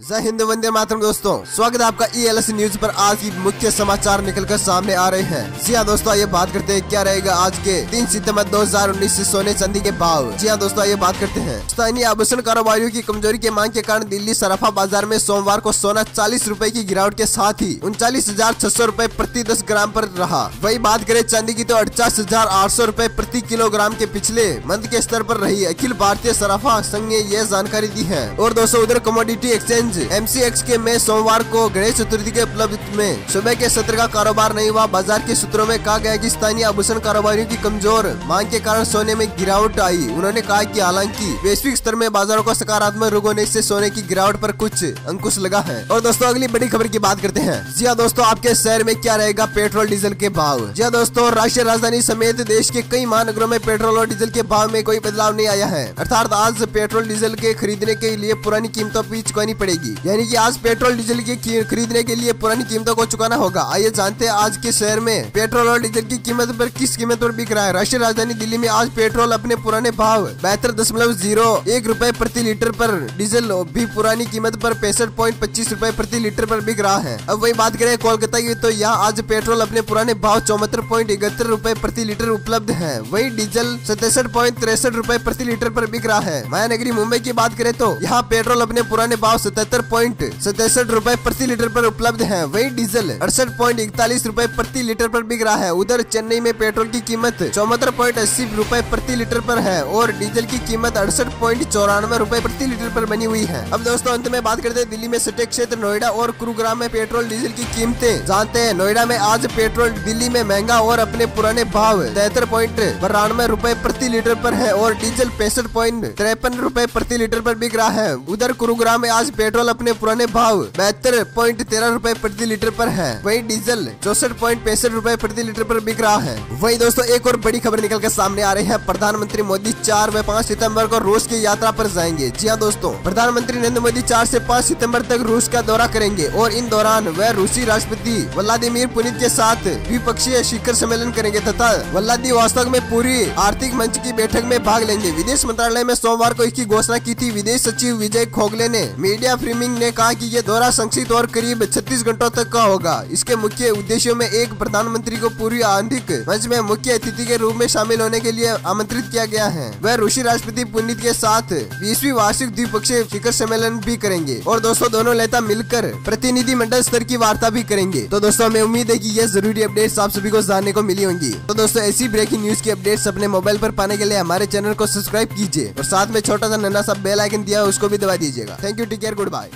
जय हिंद, वंदे मातरम दोस्तों। स्वागत है आपका ई एल एस न्यूज़ पर। आज की मुख्य समाचार निकलकर सामने आ रहे हैं। जी हाँ दोस्तों ये बात करते हैं क्या रहेगा आज के तीन सितंबर 2019 से सोने चांदी के भाव। जी हाँ दोस्तों ये बात करते हैं। स्थानीय आभूषण कारोबारियों की कमज़ोरी के मांग के कारण दिल्ली सराफा बाज़ार में सोमवार को सोना चालीस रूपए की गिरावट के साथ ही उनचालीस हज़ार छह सौ रूपए प्रति दस ग्राम पर रहा। वही बात करें चांदी की तो अड़चास हज़ार आठ सौ रूपए प्रति किलोग्राम के पिछले मंथ के स्तर पर रही। अखिल भारतीय सराफा संघ ने यह जानकारी दी है। और दोस्तों, उधर कमोडिटी एक्सचेंज एमसीएक्स के में सोमवार को गणेश चतुर्थी के उपलब्ध में। सुबह के सत्र का कारोबार नहीं हुआ। बाज़ार के सूत्रों में कहा गया कि स्थानीय आभूषण कारोबारियों की कमज़ोर मांग के कारण सोने में गिरावट आई। उन्होंने कहा कि हालाँकि वैश्विक स्तर में बाजारों को सकारात्मक रुख होने से सोने की गिरावट पर कुछ अंकुश लगा है। और दोस्तों, अगली बड़ी खबर की बात करते हैं। जी हाँ दोस्तों, आपके शहर में क्या रहेगा पेट्रोल, डीजल के भाव? जी हाँ दोस्तों, राष्ट्रीय राजधानी समेत देश के कई महानगरों में पेट्रोल और डीजल के भाव में कोई बदलाव नहीं आया है। अर्थात आज पेट्रोल, डीजल के खरीदने के लिए पुरानी कीमतों पर चुकानी पड़ेगी यानी कि आज पेट्रोल डीजल की खरीदने के लिए पुरानी कीमतों को चुकाना होगा। आइए जानते हैं आज के शहर में पेट्रोल और डीजल की कीमत पर किस कीमत पर बिक रहा है। राष्ट्रीय राजधानी दिल्ली में आज पेट्रोल अपने पुराने भाव बेहतर दशमलव ज़ीरो एक रूपए प्रति लीटर पर, डीजल भी पुरानी कीमत पर पैंसठ पॉइंट पच्चीस रूपए प्रति लीटर पर बिक रहा है। अब वही बात करें कोलकाता की तो यहाँ आज पेट्रोल अपने पुराने भाव चौहत्तर पॉइंट इकहत्तर रूपए प्रति लीटर उपलब्ध है। वही डीजल सतसठ पॉइंट तिरसठ रूपए प्रति लीटर पर बिक रहा है। महानगरी मुंबई की बात करें तो यहाँ पेट्रोल अपने पुराने भाव सतहत्तर पॉइंट सतसठ रूपए प्रति लीटर पर उपलब्ध है। वही डीजल अड़सठ पॉइंट इकतालीस रूपए प्रति लीटर पर बिक रहा है। उधर चेन्नई में पेट्रोल की कीमत चौहत्तर पॉइंट अस्सी रूपए प्रति लीटर पर है और डीजल की कीमत अड़सठ पॉइंट चौरानवे रूपए प्रति लीटर पर बनी हुई है। अब दोस्तों, अंत में बात करते हैं दिल्ली में सटे क्षेत्र नोएडा और गुरुग्राम में पेट्रोल डीजल की कीमतें। जानते हैं, नोएडा में आज पेट्रोल दिल्ली में महँगा और अपने पुराने भाव तिहत्तर पॉइंट बानवे रूपए प्रति लीटर पर है और डीजल पैंसठ पॉइंट तिरपन रूपए प्रति लीटर पर बिक रहा है। उधर गुरुग्राम में आज पेट्रोल अपने पुराने भाव बहत्तर पॉइंट तेरह रूपए प्रति लीटर पर है। वही डीजल चौसठ पॉइंट पैंसठ रूपए प्रति लीटर पर बिक रहा है। वही दोस्तों, एक और बड़ी खबर निकल कर सामने आ रही है। प्रधानमंत्री मोदी चार व पाँच सितंबर को रूस की यात्रा पर जाएँगे। जी हाँ दोस्तों, प्रधानमंत्री नरेंद्र मोदी चार से पाँच सितंबर तक रूस का दौरा करेंगे और इन दौरान वह रूसी राष्ट्रपति व्लादिमीर पुनित के साथ द्विपक्षीय शिखर सम्मेलन करेंगे तथा व्लादिवोस्तोक में पूरी आर्थिक मंच की बैठक में भाग लेंगे। विदेश मंत्रालय में सोमवार को इसकी घोषणा की थी। विदेश सचिव विजय खोगले ने मीडिया फ्रीमिंग ने कहा कि ये दौरा संक्षिप्त और करीब 36 घंटों तक का होगा। इसके मुख्य उद्देश्यों में एक, प्रधानमंत्री को पूरी आर्थिक मंच में मुख्य अतिथि के रूप में शामिल होने के लिए आमंत्रित किया गया है। वह रूसी राष्ट्रपति पुनित के साथ बीसवीं वार्षिक द्विपक्षीय शिखर सम्मेलन भी करेंगे। और दोस्तों, दोनों नेता मिलकर प्रतिनिधि मंडल स्तर की वार्ता भी करेंगे। तो दोस्तों, हमें उम्मीद है की यह ज़रूरी अपडेट आप सभी को जानने को मिली होंगी। तो दोस्तों, ऐसी ब्रेकिंग न्यूज़ की अपडेट अपने मोबाइल आरोप पाने के लिए हमारे चैनल को सब्सक्राइब कीजिए। और साथ में छोटा सा नन्ना सा बेल आइकन दिया उसको भी दबा दीजिएगा। Thank you take care goodbye